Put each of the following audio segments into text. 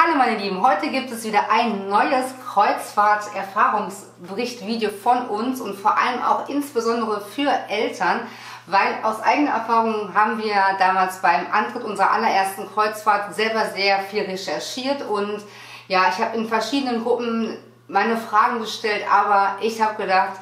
Hallo meine Lieben, heute gibt es wieder ein neues Kreuzfahrt-Erfahrungsbericht-Video von uns und vor allem auch insbesondere für Eltern, weil aus eigener Erfahrung haben wir damals beim Antritt unserer allerersten Kreuzfahrt selber sehr viel recherchiert und ja, ich habe in verschiedenen Gruppen meine Fragen gestellt, aber ich habe gedacht,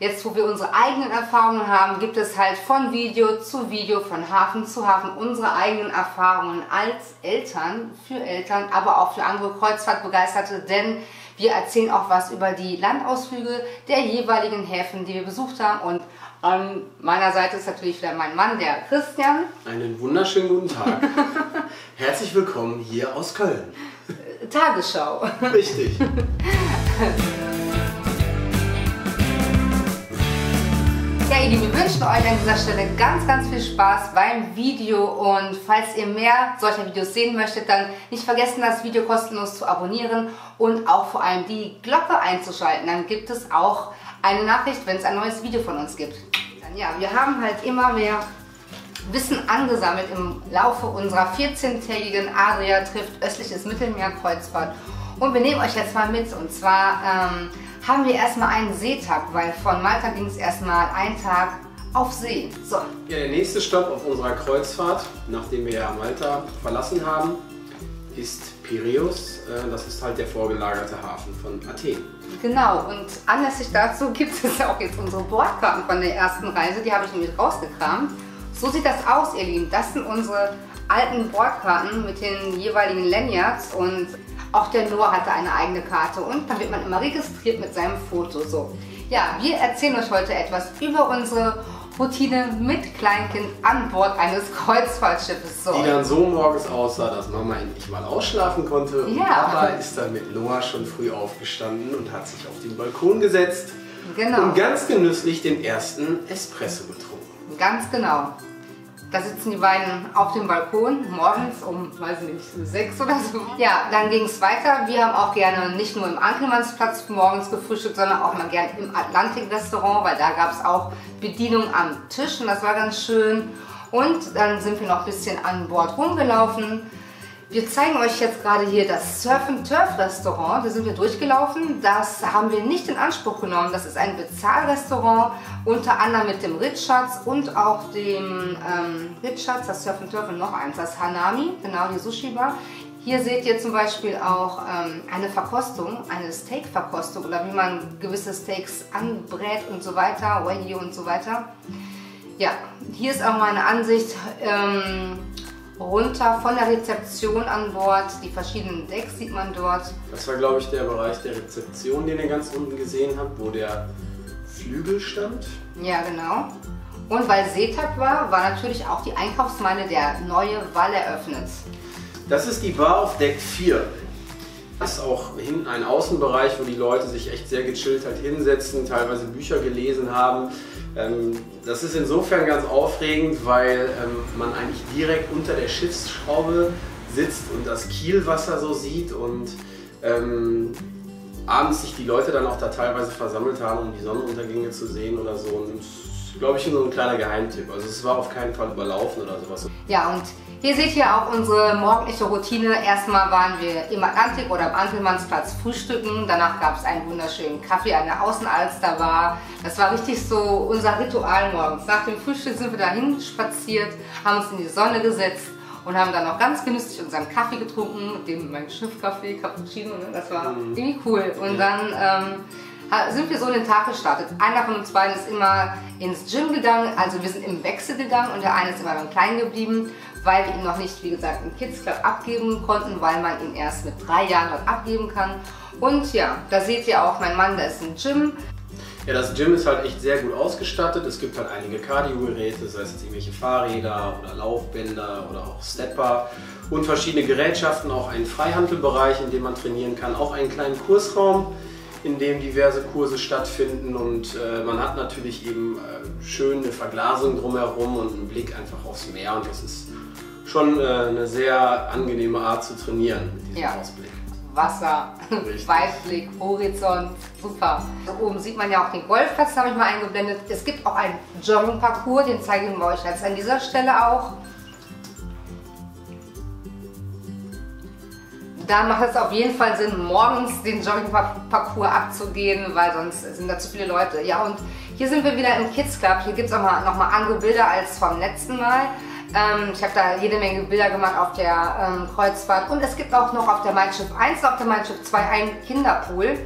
Jetzt, wo wir unsere eigenen Erfahrungen haben, gibt es halt von Video zu Video, von Hafen zu Hafen unsere eigenen Erfahrungen als Eltern, für Eltern, aber auch für andere Kreuzfahrtbegeisterte, denn wir erzählen auch was über die Landausflüge der jeweiligen Häfen, die wir besucht haben. Und an meiner Seite ist natürlich wieder mein Mann, der Christian. Einen wunderschönen guten Tag. Herzlich willkommen hier aus Köln. Tagesschau. Richtig. Ja, ihr Lieben, wir wünschen euch an dieser Stelle ganz, ganz viel Spaß beim Video und falls ihr mehr solcher Videos sehen möchtet, dann nicht vergessen, das Video kostenlos zu abonnieren und auch vor allem die Glocke einzuschalten. Dann gibt es auch eine Nachricht, wenn es ein neues Video von uns gibt. Dann, ja, wir haben halt immer mehr Wissen angesammelt im Laufe unserer 14-tägigen Adria trifft östliches Mittelmeer-Kreuzfahrt und wir nehmen euch jetzt mal mit und zwar... Ähm, haben wir erstmal einen Seetag, weil von Malta ging es erstmal einen Tag auf See. So. Ja, der nächste Stopp auf unserer Kreuzfahrt, nachdem wir ja Malta verlassen haben, ist Piräus. Äh, das ist halt der vorgelagerte Hafen von Athen. Genau, und anlässlich dazu gibt es auch jetzt unsere Bordkarten von der ersten Reise. Die habe ich nämlich rausgekramt. So sieht das aus, ihr Lieben. Das sind unsere alten Bordkarten mit den jeweiligen Lanyards und auch der Noah hatte eine eigene Karte und dann wird man immer registriert mit seinem Foto. So. Ja, wir erzählen euch heute etwas über unsere Routine mit Kleinkind an Bord eines Kreuzfahrtschiffes. So. Die dann so morgens aussah, dass Mama endlich mal ausschlafen konnte. Und ja. Papa ist dann mit Noah schon früh aufgestanden und hat sich auf den Balkon gesetzt. Genau. Und ganz genüsslich den ersten Espresso getrunken. Ganz genau. Da sitzen die beiden auf dem Balkon morgens um, weiß nicht, sechs oder so. Ja, dann ging es weiter. Wir haben auch gerne nicht nur im Ankelmannsplatz morgens gefrühstückt, sondern auch mal gerne im Atlantik-Restaurant, weil da gab es auch Bedienung am Tisch und das war ganz schön. Und dann sind wir noch ein bisschen an Bord rumgelaufen wir zeigen euch jetzt gerade hier das Surf and Turf Restaurant. Da sind wir durchgelaufen. Das haben wir nicht in Anspruch genommen. Das ist ein Bezahlrestaurant, unter anderem mit dem Richards und auch dem ähm, Richards, das Surf and Turf und noch eins, das Hanami, genau die Sushi Bar. Hier seht ihr zum Beispiel auch ähm, eine Verkostung, eine Steak-Verkostung oder wie man gewisse Steaks anbrät und so weiter, Wagyu und so weiter. Ja, hier ist auch meine Ansicht. Ähm, runter von der Rezeption an Bord. Die verschiedenen Decks sieht man dort. Das war, glaube ich, der Bereich der Rezeption, den ihr ganz unten gesehen habt, wo der Flügel stand. Ja, genau. Und weil Seetag war, war natürlich auch die Einkaufsmeile der neue Wall eröffnet. Das ist die Bar auf Deck 4. Ist auch hinten ein Außenbereich, wo die Leute sich echt sehr gechillt halt hinsetzen, teilweise Bücher gelesen haben. Ähm, das ist insofern ganz aufregend, weil ähm, man eigentlich direkt unter der Schiffsschraube sitzt und das Kielwasser so sieht und ähm, abends sich die Leute dann auch da teilweise versammelt haben, um die Sonnenuntergänge zu sehen oder so. Und glaube ich, so ein kleiner Geheimtipp. Also es war auf keinen Fall überlaufen oder sowas. Ja, und hier seht ihr auch unsere morgendliche Routine. Erstmal waren wir im Atlantik oder am Antelmannsplatz frühstücken. Danach gab es einen wunderschönen Kaffee an der Außenalster war. Das war richtig so unser Ritual morgens. Nach dem Frühstück sind wir dahin spaziert, haben uns in die Sonne gesetzt und haben dann noch ganz genüsslich unseren Kaffee getrunken, dem mein Schiffkaffee, Cappuccino, ne? das war mhm. irgendwie cool. Und dann ähm, sind wir so in den Tag gestartet. Einer von uns beiden ist immer ins Gym gegangen, also wir sind im Wechsel gegangen und der eine ist immer beim Kleinen geblieben, weil wir ihn noch nicht, wie gesagt, im Kids Club abgeben konnten, weil man ihn erst mit drei Jahren dort abgeben kann. Und ja, da seht ihr auch, mein Mann, da ist ein Gym. Ja, das Gym ist halt echt sehr gut ausgestattet. Es gibt halt einige Cardio-Geräte, sei es jetzt irgendwelche Fahrräder oder Laufbänder oder auch Stepper und verschiedene Gerätschaften, auch einen Freihandelbereich, in dem man trainieren kann, auch einen kleinen Kursraum in dem diverse Kurse stattfinden und äh, man hat natürlich eben äh, schön eine Verglasung drumherum und einen Blick einfach aufs Meer und das ist schon äh, eine sehr angenehme Art zu trainieren mit diesem ja. Ausblick. Wasser, Weitblick, Horizont, super. Da oben sieht man ja auch den Golfplatz, habe ich mal eingeblendet. Es gibt auch einen Jogging-Parcours, den zeigen wir euch jetzt an dieser Stelle auch. Da macht es auf jeden Fall Sinn, morgens den Jogging-Parcours abzugehen, weil sonst sind da zu viele Leute. Ja, und hier sind wir wieder im Kids Club. Hier gibt es auch noch mal andere Bilder als vom letzten Mal. Ähm, ich habe da jede Menge Bilder gemacht auf der ähm, Kreuzfahrt. Und es gibt auch noch auf der Mein Schiff 1 und auf der Mein Schiff 2 einen Kinderpool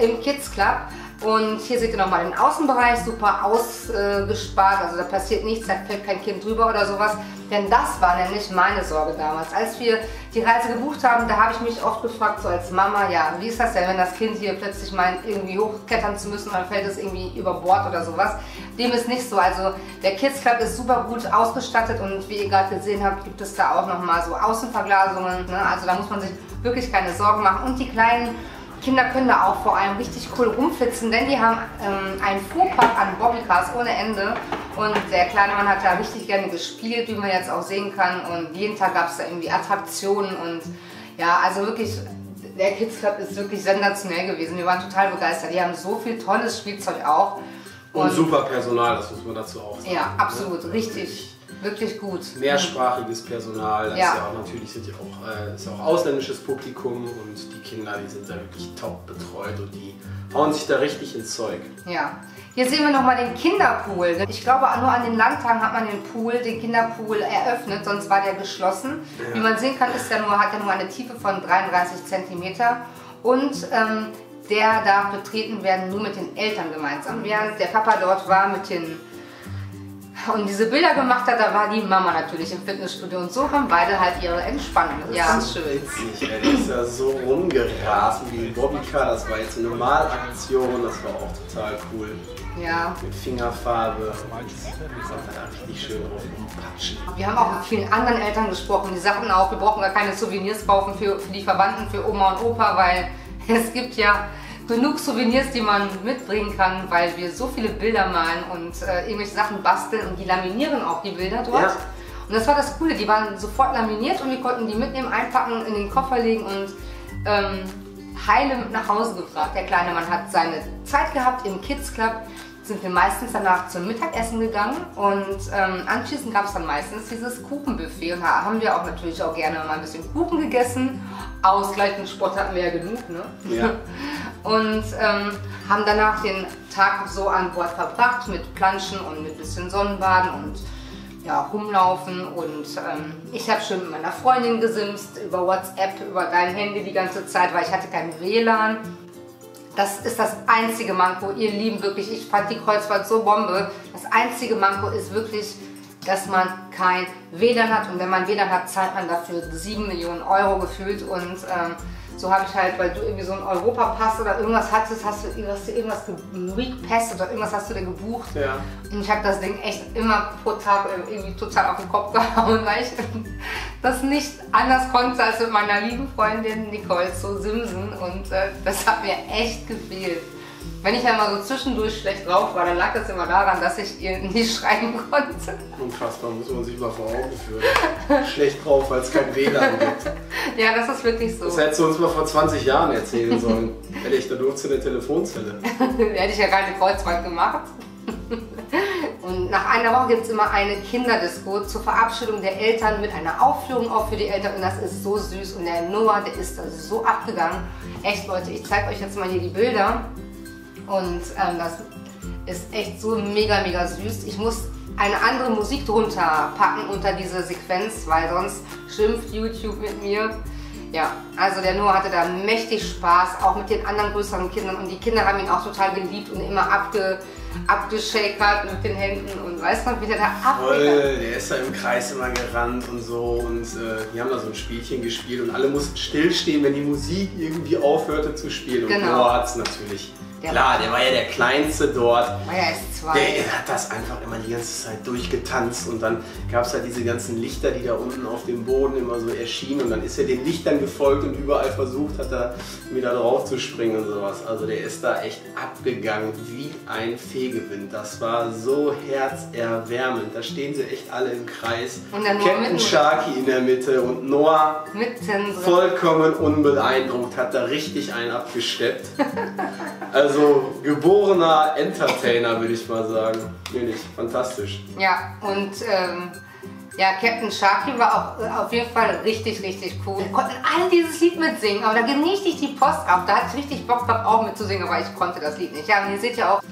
im Kids Club. Und hier seht ihr nochmal den Außenbereich, super ausgespart, also da passiert nichts, da fällt kein Kind drüber oder sowas. Denn das war nämlich meine Sorge damals. Als wir die Reise gebucht haben, da habe ich mich oft gefragt, so als Mama, ja, wie ist das denn, wenn das Kind hier plötzlich meint, irgendwie hochklettern zu müssen, dann fällt es irgendwie über Bord oder sowas. Dem ist nicht so. Also der Kids Club ist super gut ausgestattet und wie ihr gerade gesehen habt, gibt es da auch nochmal so Außenverglasungen. Ne? Also da muss man sich wirklich keine Sorgen machen. Und die kleinen Kinder können da auch vor allem richtig cool rumflitzen, denn die haben ähm, einen Fuhrpark an Bobbycars ohne Ende und der kleine Mann hat da richtig gerne gespielt, wie man jetzt auch sehen kann und jeden Tag gab es da irgendwie Attraktionen und ja, also wirklich, der Kids Club ist wirklich sensationell gewesen. Wir waren total begeistert. Die haben so viel tolles Spielzeug auch. Und, und super Personal, das muss man dazu auch sagen. Ja, absolut, ne? richtig wirklich gut. Mehrsprachiges Personal, das ja. ist ja auch natürlich sind ja auch, äh, ist auch ausländisches Publikum und die Kinder, die sind da wirklich top betreut und die hauen sich da richtig ins Zeug. Ja. Hier sehen wir nochmal den Kinderpool. Ich glaube, nur an den Landtagen hat man den Pool, den Kinderpool eröffnet, sonst war der geschlossen. Ja. Wie man sehen kann, ist der nur, hat er nur eine Tiefe von 33 cm und ähm, der darf betreten werden nur mit den Eltern gemeinsam. Während der Papa dort war mit den und diese Bilder gemacht hat, da war die Mama natürlich im Fitnessstudio und so haben beide halt ihre Entspannung. Das ja, ist schön. Witzig, ey. Das ist ja so rumgerast wie ein Bobbycar. Das war jetzt eine Malaktion, das war auch total cool. Ja. Mit Fingerfarbe. Das hat da richtig schön rumpatschen. Wir haben auch mit vielen anderen Eltern gesprochen. Die sagten auch, wir brauchen gar keine Souvenirs kaufen für, für die Verwandten, für Oma und Opa, weil es gibt ja genug Souvenirs, die man mitbringen kann, weil wir so viele Bilder malen und äh, irgendwelche Sachen basteln und die laminieren auch die Bilder dort. Ja. Und das war das Coole, die waren sofort laminiert und wir konnten die mitnehmen, einpacken, in den Koffer legen und ähm, heile nach Hause gebracht. Der kleine Mann hat seine Zeit gehabt im Kids Club sind wir meistens danach zum Mittagessen gegangen und ähm, anschließend gab es dann meistens dieses Kuchenbuffet und da haben wir auch natürlich auch gerne mal ein bisschen Kuchen gegessen. Ausgleichenden Sport hatten wir ja genug, ne? Ja. Und ähm, haben danach den Tag so an Bord verbracht mit Planschen und mit bisschen Sonnenbaden und ja, rumlaufen und ähm, ich habe schon mit meiner Freundin gesimst über WhatsApp, über dein Handy die ganze Zeit, weil ich hatte kein WLAN das ist das einzige Manko. Ihr Lieben, wirklich, ich fand die Kreuzfahrt so Bombe. Das einzige Manko ist wirklich, dass man kein WLAN hat. Und wenn man WLAN hat, zahlt man dafür 7 Millionen Euro gefühlt. Und ähm, so habe ich halt, weil du irgendwie so einen Europapass oder irgendwas hattest, hast du irgendwas, irgendwas Weekpass oder irgendwas hast du denn gebucht. Ja. Und ich habe das Ding echt immer pro Tag irgendwie total auf den Kopf gehauen, weil ich das nicht anders konnte als mit meiner lieben Freundin Nicole zu simsen. Und äh, das hat mir echt gefehlt. Wenn ich einmal so zwischendurch schlecht drauf war, dann lag es immer daran, dass ich ihr nicht schreiben konnte. Unfassbar, muss man sich mal vor Augen führen. schlecht drauf, weil es kein WLAN gibt. Ja, das ist wirklich so. Das hättest du uns mal vor 20 Jahren erzählen sollen. Ehrlich, da durfte eine Telefonzelle. Hätte ich ja keine Kreuzfahrt gemacht. Und nach einer Woche gibt es immer eine Kinderdisco zur Verabschiedung der Eltern mit einer Aufführung auch für die Eltern. Und das ist so süß. Und der Noah, der ist da so abgegangen. Echt, Leute, ich zeige euch jetzt mal hier die Bilder. Und ähm, das ist echt so mega, mega süß. Ich muss eine andere Musik drunter packen unter diese Sequenz, weil sonst schimpft YouTube mit mir. Ja, also der Noah hatte da mächtig Spaß, auch mit den anderen größeren Kindern und die Kinder haben ihn auch total geliebt und immer abge, abgeschakert mit den Händen und weiß man, wie der da Voll, der ist da im Kreis immer gerannt und so und äh, die haben da so ein Spielchen gespielt und alle mussten stillstehen, wenn die Musik irgendwie aufhörte zu spielen und genau. Noah hat es natürlich der Klar, der war ja der Kleinste dort. War ja erst zwei. Der hat das einfach immer die ganze Zeit durchgetanzt und dann gab es halt diese ganzen Lichter, die da unten auf dem Boden immer so erschienen und dann ist er den Lichtern gefolgt und überall versucht hat er wieder drauf zu springen und sowas. Also der ist da echt abgegangen wie ein Fegewind. Das war so herzerwärmend. Da stehen sie echt alle im Kreis. Und dann Captain Sharky in der Mitte und Noah mitten vollkommen unbeeindruckt hat da richtig einen abgesteppt. also Also geborener Entertainer, würde ich mal sagen. Finde ich fantastisch. Ja, und ähm, Ja, Captain Sharky war auch äh, auf jeden Fall richtig, richtig cool. Wir konnten alle dieses Lied mitsingen, aber da genießte ich die Post ab. Da hatte ich richtig Bock gehabt, auch mitzusingen, aber ich konnte das Lied nicht. Ja, und ihr seht ja auch,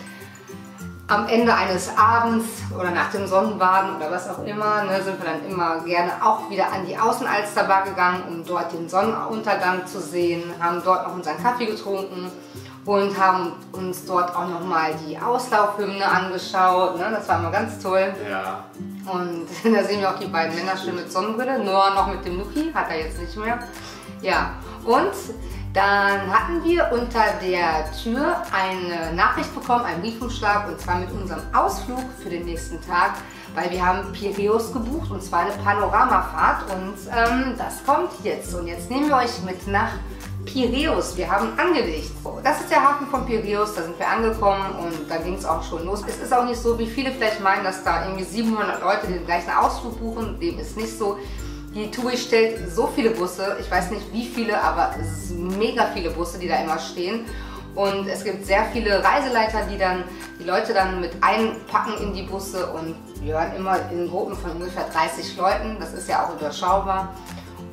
am Ende eines Abends oder nach dem Sonnenbaden oder was auch immer, ne, sind wir dann immer gerne auch wieder an die Außenalsterbar gegangen, um dort den Sonnenuntergang zu sehen, haben dort noch unseren Kaffee getrunken und haben uns dort auch nochmal die Auslaufhymne angeschaut. Ne? Das war immer ganz toll. Ja. Und da sehen wir auch die beiden Männer schön mit Sonnenbrille, nur noch mit dem Nuki, hat er jetzt nicht mehr. Ja, und dann hatten wir unter der Tür eine Nachricht bekommen, einen Briefumschlag und zwar mit unserem Ausflug für den nächsten Tag, weil wir haben Piräus gebucht und zwar eine Panoramafahrt und ähm, das kommt jetzt. Und jetzt nehmen wir euch mit nach Piräus. Wir haben angelegt. Das ist der Hafen von Piräus, da sind wir angekommen und da ging es auch schon los. Es ist auch nicht so, wie viele vielleicht meinen, dass da irgendwie 700 Leute den gleichen Ausflug buchen. Dem ist nicht so. Die TUI stellt so viele Busse, ich weiß nicht wie viele, aber es sind mega viele Busse, die da immer stehen. Und es gibt sehr viele Reiseleiter, die dann die Leute dann mit einpacken in die Busse und wir waren immer in Gruppen von ungefähr 30 Leuten. Das ist ja auch überschaubar.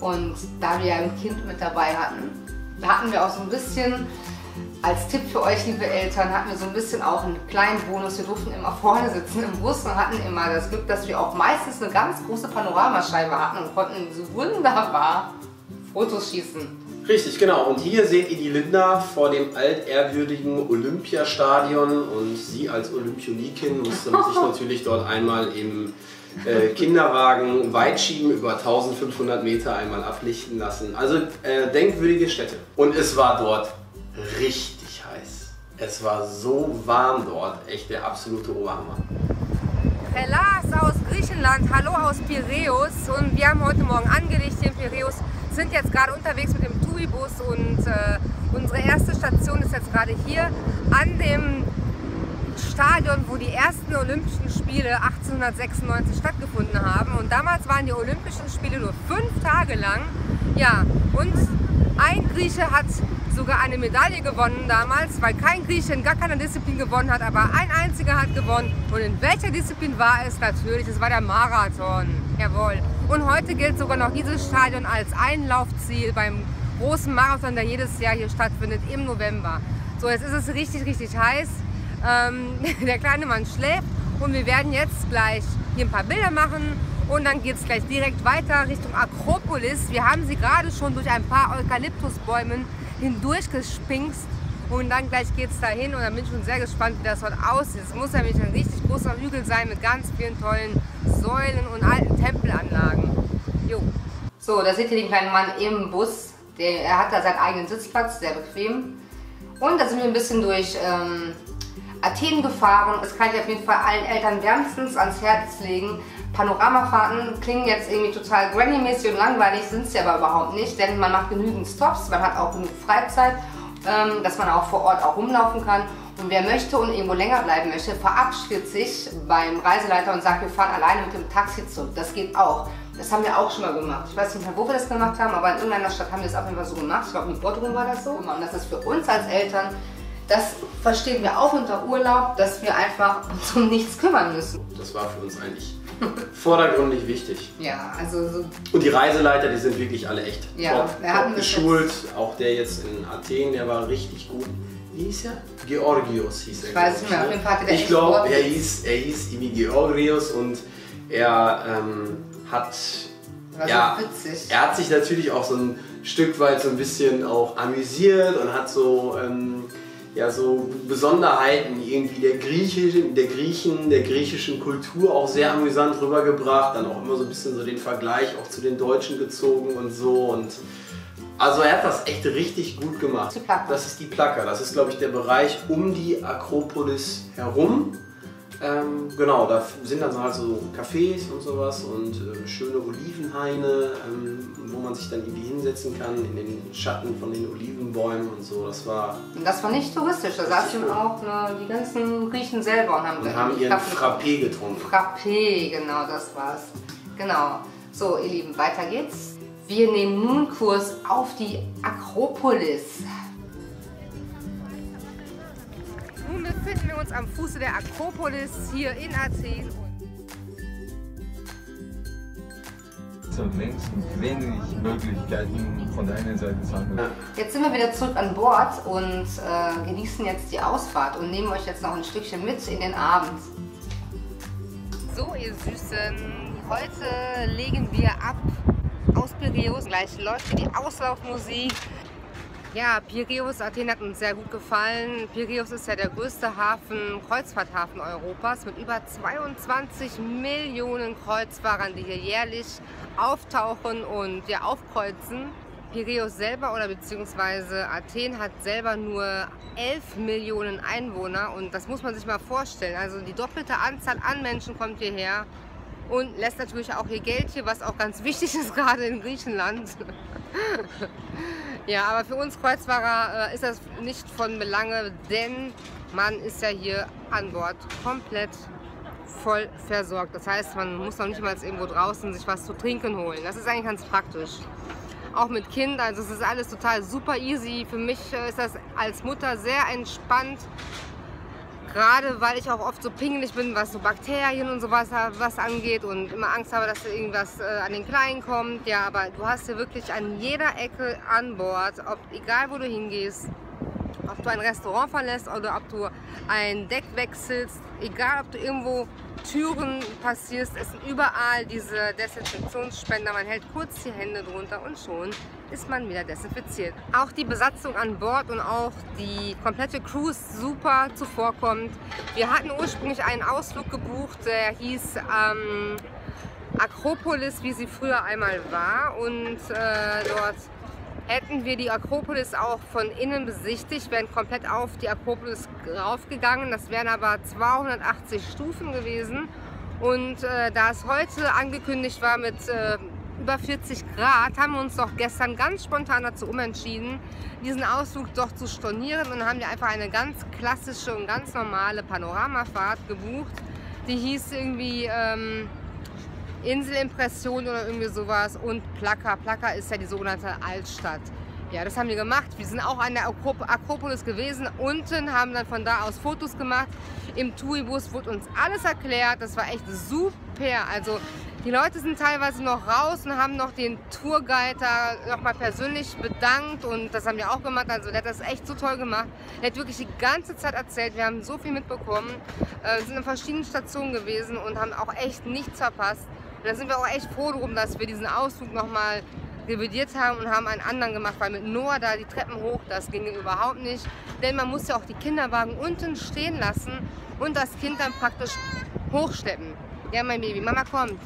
Und da wir ja ein Kind mit dabei hatten, hatten wir auch so ein bisschen als Tipp für euch, liebe Eltern, hatten wir so ein bisschen auch einen kleinen Bonus. Wir durften immer vorne sitzen im Bus und hatten immer das Glück, dass wir auch meistens eine ganz große Panoramascheibe hatten und konnten so wunderbar Fotos schießen. Richtig, genau. Und hier seht ihr die Linda vor dem altehrwürdigen Olympiastadion und sie als Olympionikin musste sich natürlich dort einmal im äh, Kinderwagen weit schieben, über 1500 Meter einmal ablichten lassen. Also äh, denkwürdige Stätte. Und es war dort richtig heiß. Es war so warm dort, echt der absolute Oberhammer. Hellas aus Griechenland, hallo aus Piräus und wir haben heute Morgen angelegt in Piräus, sind jetzt gerade unterwegs mit dem TUI-Bus und äh, unsere erste Station ist jetzt gerade hier an dem Stadion, wo die ersten Olympischen Spiele 1896 stattgefunden haben. Und damals waren die Olympischen Spiele nur fünf Tage lang. Ja, und ein Grieche hat sogar eine Medaille gewonnen damals, weil kein Grieche in gar keiner Disziplin gewonnen hat, aber ein einziger hat gewonnen. Und in welcher Disziplin war es? Natürlich, es war der Marathon. Jawohl. Und heute gilt sogar noch dieses Stadion als Einlaufziel beim großen Marathon, der jedes Jahr hier stattfindet im November. So, jetzt ist es richtig, richtig heiß. Ähm, der kleine Mann schläft und wir werden jetzt gleich hier ein paar Bilder machen und dann geht es gleich direkt weiter Richtung Akropolis. Wir haben sie gerade schon durch ein paar Eukalyptusbäumen hindurch gespinkst und dann gleich geht es dahin und dann bin ich schon sehr gespannt, wie das dort aussieht. Es muss nämlich ein richtig großer Hügel sein mit ganz vielen tollen Säulen und alten Tempelanlagen. Jo. So, da seht ihr den kleinen Mann im Bus. Der, er hat da seinen eigenen Sitzplatz, sehr bequem. Und da sind wir ein bisschen durch ähm, Athen gefahren. Das kann ich auf jeden Fall allen Eltern wärmstens ans Herz legen. Panoramafahrten klingen jetzt irgendwie total granny-mäßig und langweilig, sind sie aber überhaupt nicht, denn man macht genügend Stops, man hat auch genug Freizeit, ähm, dass man auch vor Ort auch rumlaufen kann. Und wer möchte und irgendwo länger bleiben möchte, verabschiedet sich beim Reiseleiter und sagt, wir fahren alleine mit dem Taxi zurück. Das geht auch. Das haben wir auch schon mal gemacht. Ich weiß nicht mehr, wo wir das gemacht haben, aber in irgendeiner Stadt haben wir das auf jeden Fall so gemacht. Ich glaube, in Bodrum war das so. Und das ist für uns als Eltern das verstehen wir auch unter Urlaub, dass wir einfach uns um nichts kümmern müssen. Das war für uns eigentlich vordergründig wichtig. Ja, also so. Und die Reiseleiter, die sind wirklich alle echt ja, top, top geschult. Auch der jetzt in Athen, der war richtig gut. Wie hieß er? Georgios hieß er. Ich weiß nicht mehr, auf jeden Fall hatte der Ich glaube, er hieß, er hieß irgendwie Georgios und er ähm, hat. War ja, so witzig. Er hat sich natürlich auch so ein Stück weit so ein bisschen auch amüsiert und hat so. Ähm, ja, so Besonderheiten irgendwie der, Grieche, der Griechen, der griechischen Kultur auch sehr amüsant rübergebracht. Dann auch immer so ein bisschen so den Vergleich auch zu den Deutschen gezogen und so. Und also er hat das echt richtig gut gemacht. Das ist die Plaka. Das ist, glaube ich, der Bereich um die Akropolis herum. Ähm, genau, da sind dann halt so Cafés und sowas und äh, schöne Olivenhaine, ähm, wo man sich dann irgendwie hinsetzen kann in den Schatten von den Olivenbäumen und so. Das war. Das war nicht touristisch, da saßen auch ne, die ganzen Griechen selber und haben, und haben ihren Frappé getrunken. Frappé, genau, das war's. Genau. So, ihr Lieben, weiter geht's. Wir nehmen nun Kurs auf die Akropolis. Nun befinden wir uns am Fuße der Akropolis hier in Athen. Zunächst wenig Möglichkeiten von deiner Seite sagen. Jetzt sind wir wieder zurück an Bord und äh, genießen jetzt die Ausfahrt und nehmen euch jetzt noch ein Stückchen mit in den Abend. So, ihr Süßen, heute legen wir ab aus Piräus. Gleich läuft hier die Auslaufmusik. Ja, Piräus, Athen hat uns sehr gut gefallen. Piräus ist ja der größte Hafen, Kreuzfahrthafen Europas mit über 22 Millionen Kreuzfahrern, die hier jährlich auftauchen und ja, aufkreuzen. Piräus selber oder beziehungsweise Athen hat selber nur 11 Millionen Einwohner und das muss man sich mal vorstellen. Also die doppelte Anzahl an Menschen kommt hierher und lässt natürlich auch ihr Geld hier, was auch ganz wichtig ist gerade in Griechenland. ja, aber für uns Kreuzfahrer äh, ist das nicht von Belange, denn man ist ja hier an Bord komplett voll versorgt. Das heißt, man muss noch nicht mal irgendwo draußen sich was zu trinken holen. Das ist eigentlich ganz praktisch. Auch mit Kind, also es ist alles total super easy. Für mich äh, ist das als Mutter sehr entspannt, Gerade weil ich auch oft so pingelig bin, was so Bakterien und sowas was angeht und immer Angst habe, dass irgendwas äh, an den Kleinen kommt. Ja, aber du hast hier wirklich an jeder Ecke an Bord, ob, egal wo du hingehst, ob du ein Restaurant verlässt oder ob du ein Deck wechselst, egal ob du irgendwo Türen passierst, es sind überall diese Desinfektionsspender. Man hält kurz die Hände drunter und schon ist man wieder desinfiziert. Auch die Besatzung an Bord und auch die komplette Crew ist super zuvorkommend. Wir hatten ursprünglich einen Ausflug gebucht, der hieß ähm, Akropolis, wie sie früher einmal war und äh, dort hätten wir die Akropolis auch von innen besichtigt, wären komplett auf die Akropolis raufgegangen. Das wären aber 280 Stufen gewesen. Und äh, da es heute angekündigt war mit äh, über 40 Grad, haben wir uns doch gestern ganz spontan dazu umentschieden, diesen Ausflug doch zu stornieren und haben wir einfach eine ganz klassische und ganz normale Panoramafahrt gebucht. Die hieß irgendwie... Ähm, Inselimpression oder irgendwie sowas und Plaka. Plaka ist ja die sogenannte Altstadt. Ja, das haben wir gemacht. Wir sind auch an der Akropolis gewesen. Unten haben dann von da aus Fotos gemacht. Im TUI-Bus wurde uns alles erklärt. Das war echt super. Also die Leute sind teilweise noch raus und haben noch den Tourguide da nochmal persönlich bedankt und das haben wir auch gemacht. Also der hat das echt so toll gemacht. Der hat wirklich die ganze Zeit erzählt. Wir haben so viel mitbekommen, äh, sind in verschiedenen Stationen gewesen und haben auch echt nichts verpasst. Und da sind wir auch echt froh drum, dass wir diesen Ausflug nochmal revidiert haben und haben einen anderen gemacht, weil mit Noah da die Treppen hoch, das ging überhaupt nicht. Denn man muss ja auch die Kinderwagen unten stehen lassen und das Kind dann praktisch hochschleppen. Ja, mein Baby, Mama kommt.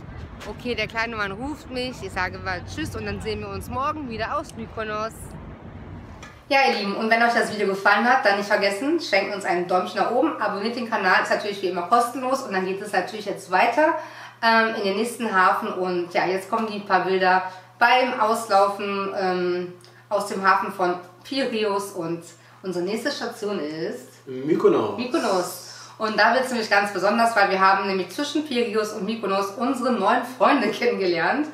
Okay, der kleine Mann ruft mich, ich sage mal Tschüss und dann sehen wir uns morgen wieder aus Mykonos. Ja, ihr Lieben, und wenn euch das Video gefallen hat, dann nicht vergessen, schenkt uns einen Däumchen nach oben, abonniert den Kanal, ist natürlich wie immer kostenlos und dann geht es natürlich jetzt weiter ähm, in den nächsten Hafen. Und ja, jetzt kommen die paar Bilder beim Auslaufen ähm, aus dem Hafen von Piraeus. Und unsere nächste Station ist Mykonos. Mykonos. Und da wird es nämlich ganz besonders, weil wir haben nämlich zwischen Piraeus und Mykonos unsere neuen Freunde kennengelernt.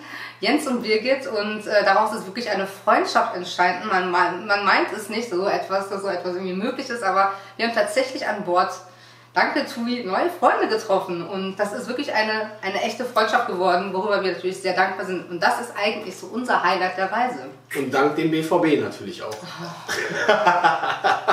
Jens und Birgit und äh, daraus ist wirklich eine Freundschaft entstanden. Man, man, man meint es nicht so etwas, dass so etwas irgendwie möglich ist, aber wir haben tatsächlich an Bord danke Tui, neue Freunde getroffen. Und das ist wirklich eine, eine echte Freundschaft geworden, worüber wir natürlich sehr dankbar sind. Und das ist eigentlich so unser Highlight der Reise. Und dank dem BVB natürlich auch.